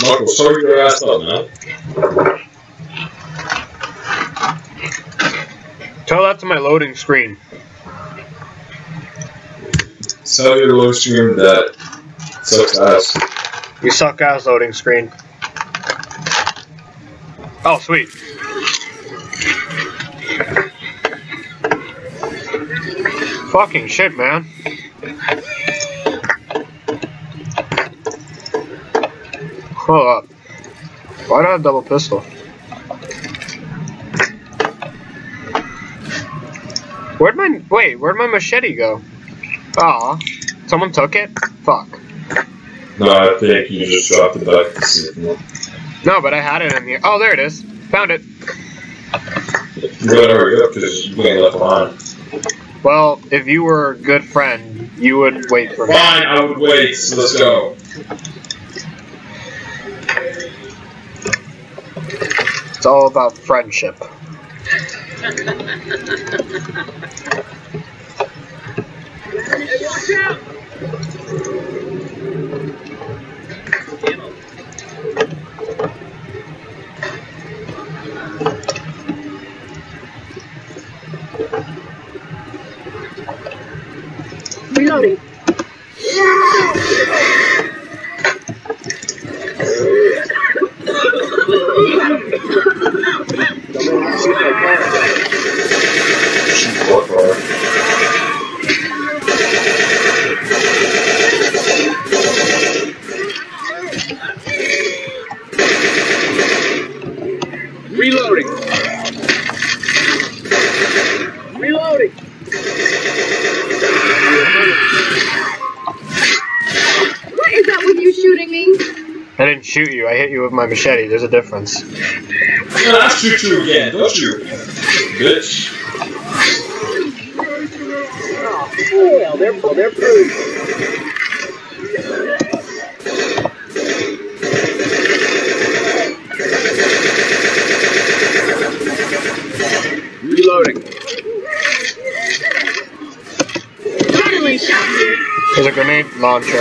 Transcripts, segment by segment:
Marco, sorry your ass up, man. Tell that to my loading screen. Tell your loading screen that sucks ass. You suck ass loading screen. Oh, sweet. Fucking shit, man. Hold up. Why do I have double pistol? Where'd my wait? Where'd my machete go? Aw, someone took it. Fuck. No, I think you just dropped it back to signal. No, but I had it in here. Oh, there it is. Found it. You gotta hurry up because you're getting left behind. Well, if you were a good friend, you would wait for me. Fine, I would wait. So let's go. It's all about friendship. Reloading. Shoot what for? Reloading. Reloading. What is up with you shooting me? I didn't shoot you. I hit you with my machete. There's a difference. I'll shoot you again, don't you? Bitch. Well, they're well, they're pretty. A grenade.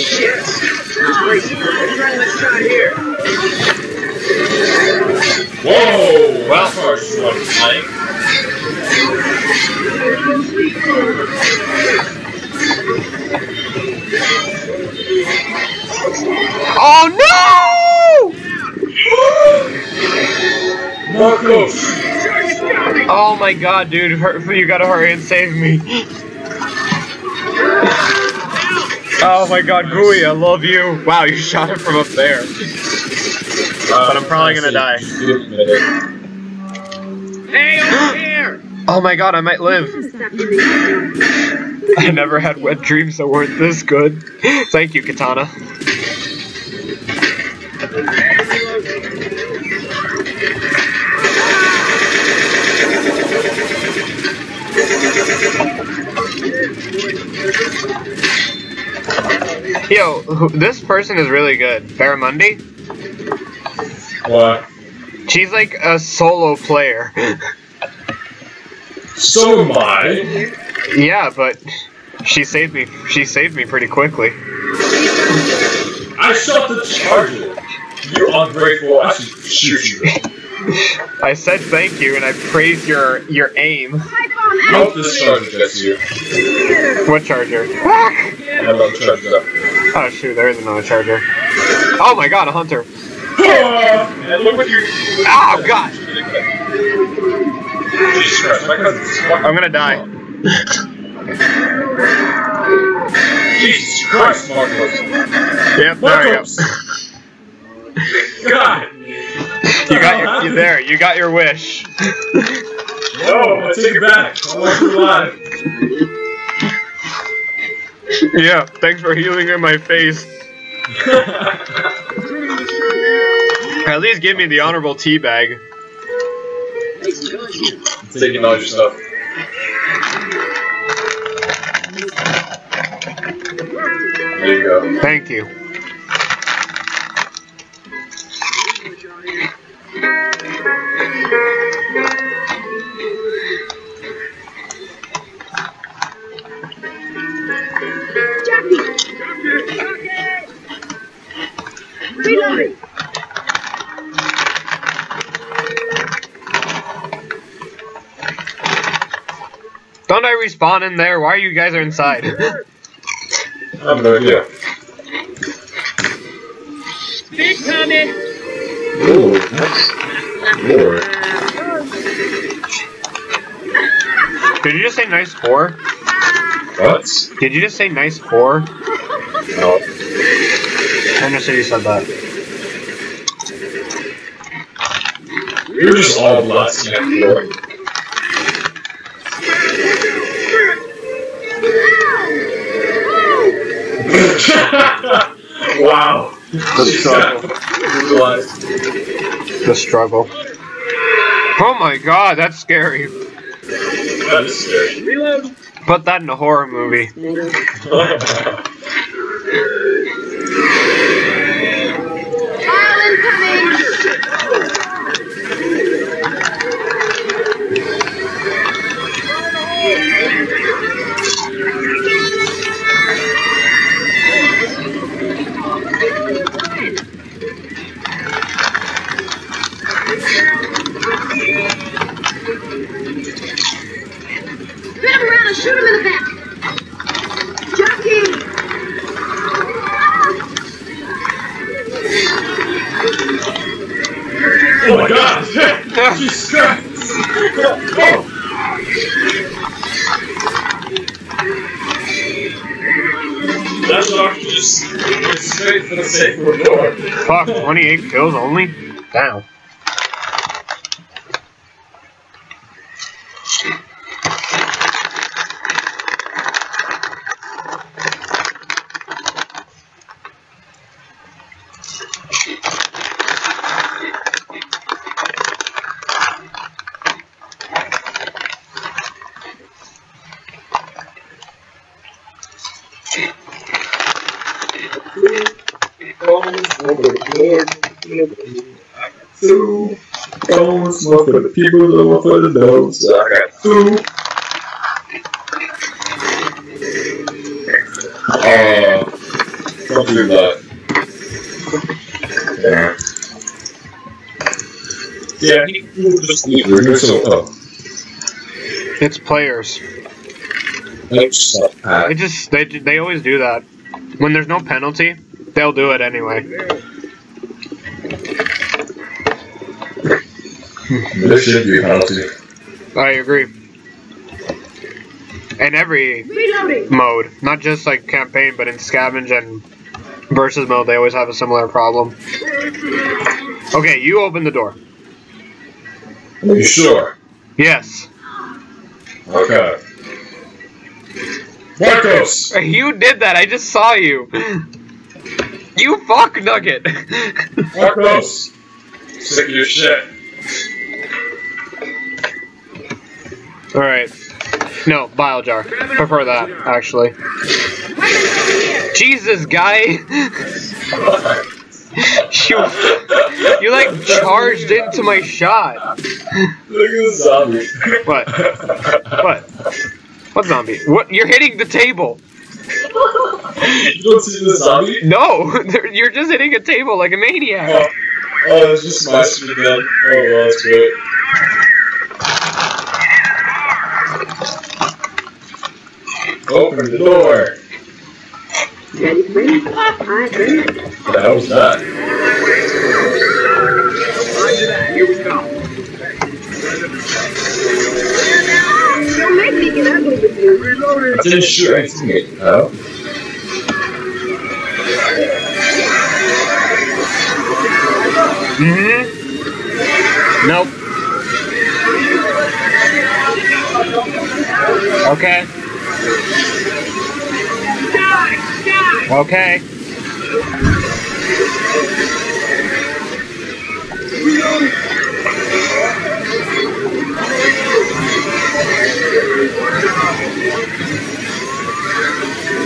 Shit. Crazy. Adrenaline shot here. Whoa! Well, first one, Mike. Oh my god, dude. You gotta hurry and save me. Oh my god, Gooey, I love you. Wow, you shot it from up there. But I'm probably gonna die. Hey, over here. Oh my god, I might live. I never had wet dreams that weren't this good. Thank you, Katana. Yo, this person is really good. Barramundi? What? She's like a solo player. So am I. yeah, but she saved me. She saved me pretty quickly. I shot the charger. You ungrateful. I should shoot you. I said thank you and I praised your your aim. I hope this charger gets you. What charger? I love chargers up. Oh shoot, there is another charger. Oh my god, a hunter. And look what you. Oh god, Jesus Christ, my cousin's. I'm gonna die. Jesus Christ, Marcos. Yep, there we go. God. You got your you there. You got your wish. No, I take it back. I want you alive. Yeah, thanks for healing in my face. At least give me the honorable tea bag. Taking all your stuff. There you go. Thank you. Don't I respawn in there? Why are you guys are inside? I have no idea. Big coming. Ooh, that's Lord. Did you just say nice whore? What? Did you just say nice whore? No. I understood you said that. You're just all blasting at the wow. The struggle. Realize. The struggle. Oh my god, that's scary. That is scary. Reload. Put that in a horror movie. oh my god! Jesus Christ! oh. That doctor just went straight for the safe room door. Fuck, 28 kills only? Damn. Two phones, one for the people, and one for the dogs. I got two. Uh, don't do that. Yeah. Yeah, he will just leave. We're so, oh. It's players. Oops. Uh, They just, they, they always do that. When there's no penalty, they'll do it anyway. There should be a penalty. I agree. In every Reloading. mode, not just like campaign, but in scavenge and versus mode, they always have a similar problem. Okay, you open the door. Are you sure? Yes. Okay. Marcos! You did that, I just saw you. You fuck nugget. Marcos! Sick of your shit. Alright. No, bile jar. Prefer that, actually. Jesus, guy! you, you like charged into my shot. Look at the zombie. What? What? What zombie? What? You're hitting the table. you don't see the zombie? No, you're just hitting a table like a Oh, maniac. oh it's just my screen then. Oh, well, that's great. Open the door. Ready for it? Alright, ready. The hell was that? Here we go. Don't make me get ugly with you. Reloading. I didn't shoot anything. Oh? Mm-hmm. Nope. Okay. Okay.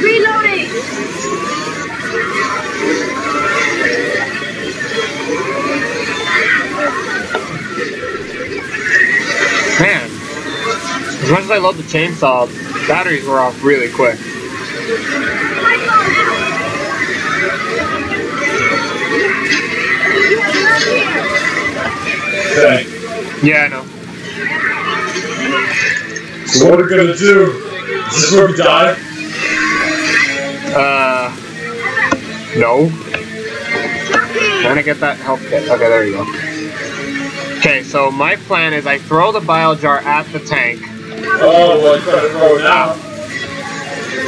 Reloading. Man. As much as I love the chainsaw, Batteries were off really quick. Okay. Yeah, I know. So what are we gonna do? Is this where we die? Uh, no. Trying to get that health kit. Okay, there you go. Okay, so my plan is I throw the bile jar at the tank. Oh, well, you better throw it out.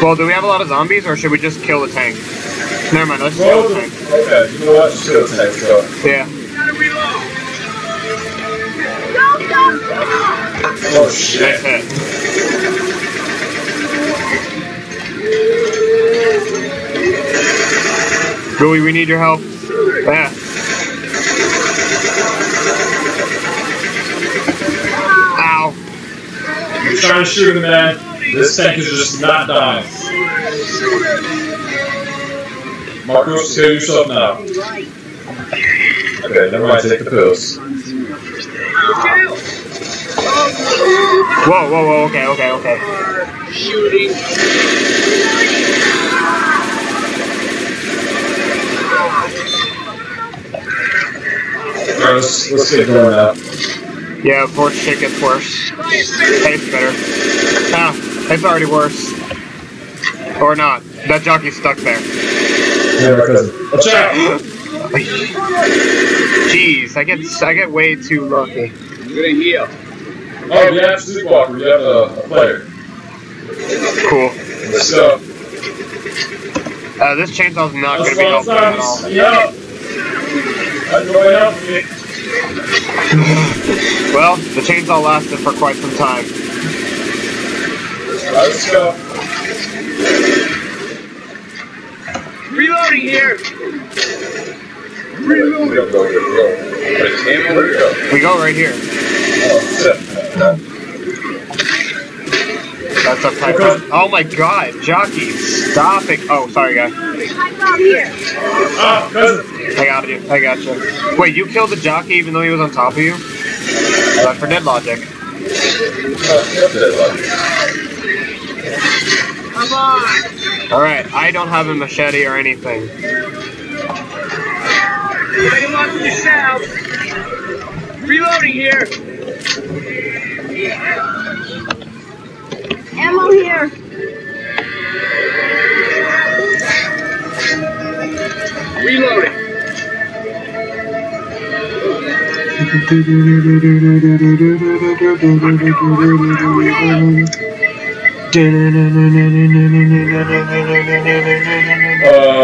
Well, do we have a lot of zombies, or should we just kill the tank? Never mind, let's just kill the. tank. Okay, you know what? Just kill the tank. Go. Yeah. Oh Nice shit. hit. Gooey, we need your help. Yeah. Ow. You're trying to shoot him, man. This tank is just not dying. Marcos, kill yourself now. Okay, never mind. Take the pills. Whoa, whoa, whoa, okay, okay, okay. Alright, let's, let's get going now. Yeah, before shit gets worse. Tastes better. Ah, it's already worse. Or not. That jockey's stuck there. Yeah, my cousin. Watch out! Jeez, I get I get way too lucky. I'm gonna heal. Oh, we have Sleepwalker. We have a, a player. Cool. Let's go. Uh, this chainsaw's not gonna be go, helpful at all. Yeah. I'm going me. Well, the chainsaw lasted for quite some time. Let's go. Reloading here. We don't go here. We go. Wait, Amy, where do? We go right here. Oh, That's a type. Oh my god, jockey, stop it. Oh, sorry, guy. Cousin. I got you. I got you. Wait, you killed the jockey even though he was on top of you? Left 4 Dead logic. Come on. Alright, I don't have a machete or anything. Reloading here. Ammo here. Reloading. Uh,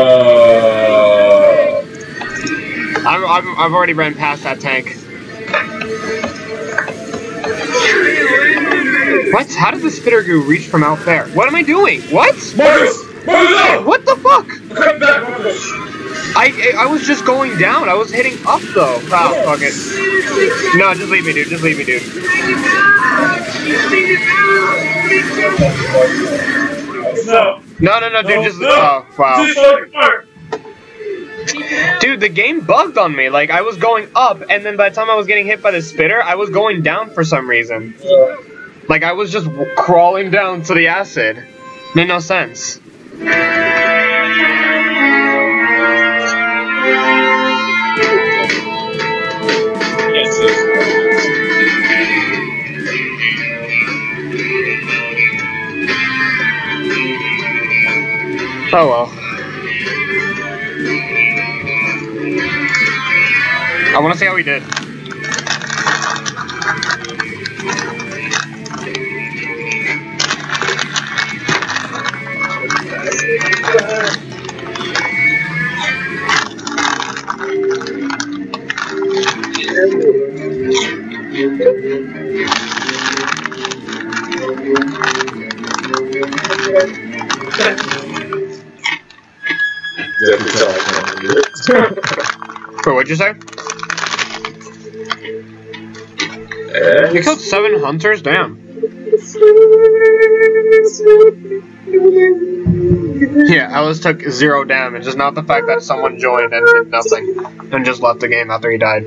I'm, I'm, I've already ran past that tank. What? How did the spitter goo reach from out there? What am I doing? What? Marcus! Marcus! What the fuck? Come back, Marcus! I I was just going down. I was hitting up though. Oh, fuck it. No, just leave me, dude. Just leave me, dude. No. No, no, no, dude. Just no. oh wow. Just like fire. Dude, the game bugged on me. Like I was going up, and then by the time I was getting hit by the spitter, I was going down for some reason. Like I was just crawling down to the acid. Made no sense. Oh well. I want to see how he did. I. Wait, what'd you say? You killed seven hunters? Damn. Yeah, Alice took zero damage. It's not the fact that someone joined and did nothing and just left the game after he died.